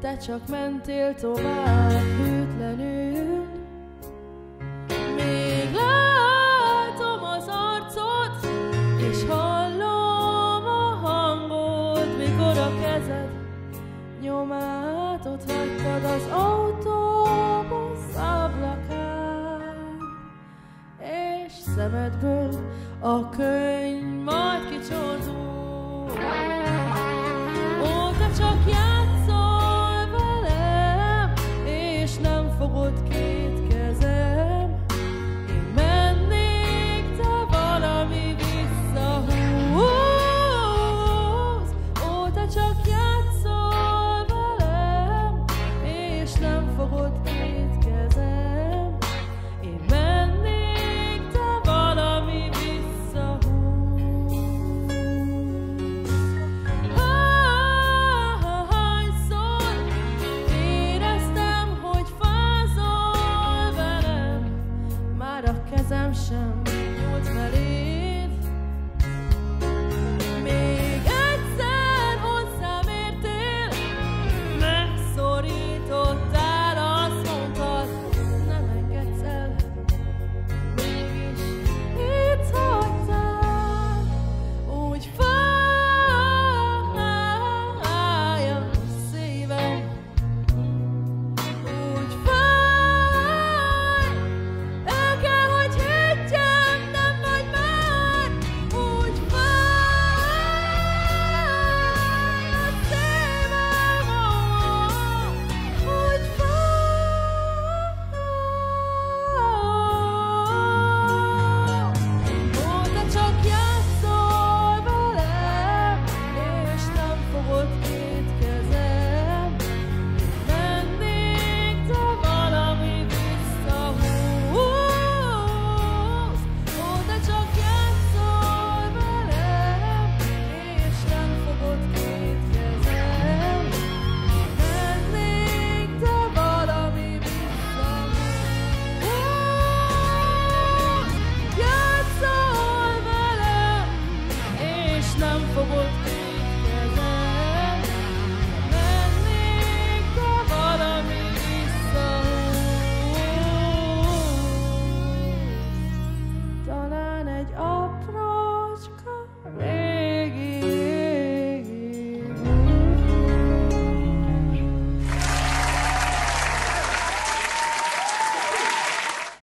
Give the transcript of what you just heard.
csak mentél tovább hűtlenül. Még látom az arcot, és hallom a hangot, mikor a kezed nyomát ott hagytad az autóbusz ablakán, és szemedből a könyv majd kicsordul.